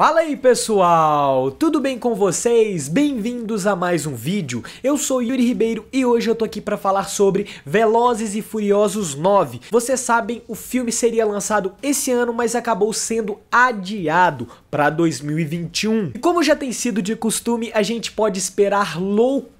Fala aí pessoal, tudo bem com vocês? Bem-vindos a mais um vídeo. Eu sou Yuri Ribeiro e hoje eu tô aqui para falar sobre Velozes e Furiosos 9. Vocês sabem, o filme seria lançado esse ano, mas acabou sendo adiado para 2021. E como já tem sido de costume, a gente pode esperar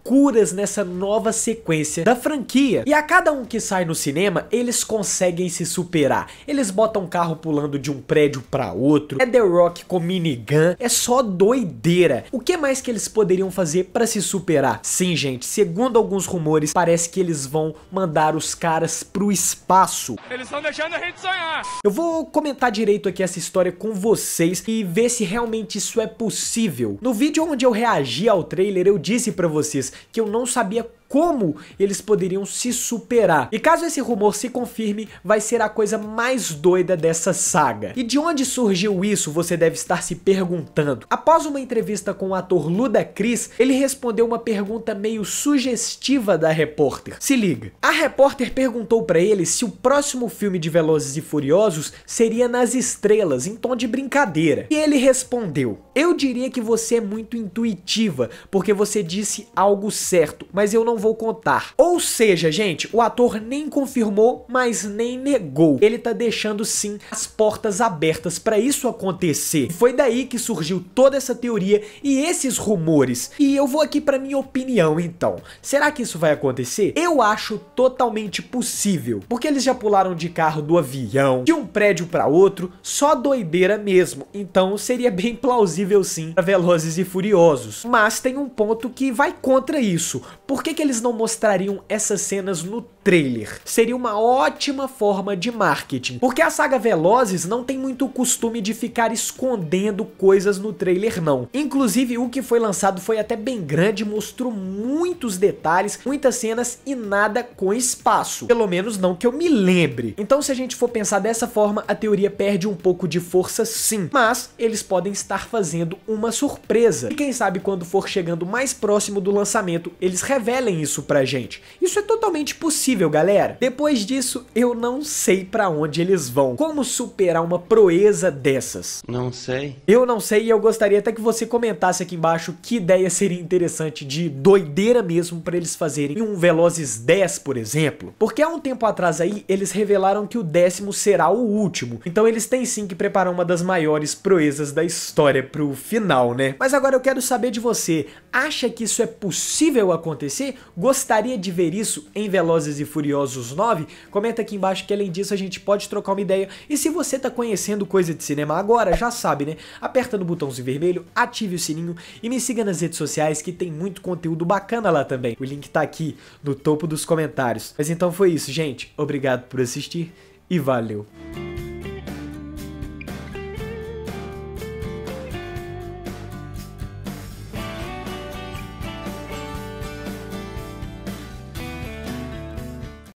loucuras nessa nova sequência da franquia. E a cada um que sai no cinema, eles conseguem se superar. Eles botam um carro pulando de um prédio para outro, é The Rock com mini minigun, é só doideira. O que mais que eles poderiam fazer para se superar? Sim, gente, segundo alguns rumores, parece que eles vão mandar os caras pro espaço. Eles estão deixando a gente sonhar. Eu vou comentar direito aqui essa história com vocês e ver se realmente isso é possível. No vídeo onde eu reagi ao trailer, eu disse para vocês que eu não sabia como eles poderiam se superar. E caso esse rumor se confirme, vai ser a coisa mais doida dessa saga. E de onde surgiu isso, você deve estar se perguntando. Após uma entrevista com o ator Ludacris, ele respondeu uma pergunta meio sugestiva da repórter. Se liga. A repórter perguntou para ele se o próximo filme de Velozes e Furiosos seria nas estrelas, em tom de brincadeira. E ele respondeu: "Eu diria que você é muito intuitiva, porque você disse algo certo, mas eu não vou contar. Ou seja, gente, o ator nem confirmou, mas nem negou. Ele tá deixando sim as portas abertas para isso acontecer. Foi daí que surgiu toda essa teoria e esses rumores. E eu vou aqui para minha opinião, então. Será que isso vai acontecer? Eu acho totalmente possível, porque eles já pularam de carro do avião, de um prédio para outro, só doideira mesmo. Então seria bem plausível sim para Velozes e Furiosos. Mas tem um ponto que vai contra isso. Por que, que eles não mostrariam essas cenas no trailer? Seria uma ótima forma de marketing, porque a saga Velozes não tem muito costume de ficar escondendo coisas no trailer não. Inclusive o que foi lançado foi até bem grande, mostrou muitos detalhes, muitas cenas e nada com espaço. Pelo menos não que eu me lembre. Então se a gente for pensar dessa forma, a teoria perde um pouco de força sim, mas eles podem estar fazendo uma surpresa. E quem sabe quando for chegando mais próximo do lançamento, eles revelem isso pra gente. Isso é totalmente possível, galera. Depois disso, eu não sei para onde eles vão. Como superar uma proeza dessas? Não sei. Eu não sei e eu gostaria até que você comentasse aqui embaixo que ideia seria interessante de doideira mesmo para eles fazerem um Velozes 10, por exemplo. Porque há um tempo atrás aí, eles revelaram que o décimo será o último. Então eles têm sim que preparar uma das maiores proezas da história pro final, né? Mas agora eu quero saber de você. Acha que isso é possível acontecer? Gostaria de ver isso em Velozes e Furiosos 9? Comenta aqui embaixo que além disso a gente pode trocar uma ideia. E se você tá conhecendo coisa de cinema agora, já sabe, né? Aperta no botãozinho vermelho, ative o sininho e me siga nas redes sociais que tem muito conteúdo bacana lá também. O link tá aqui no topo dos comentários. Mas então foi isso, gente. Obrigado por assistir e valeu!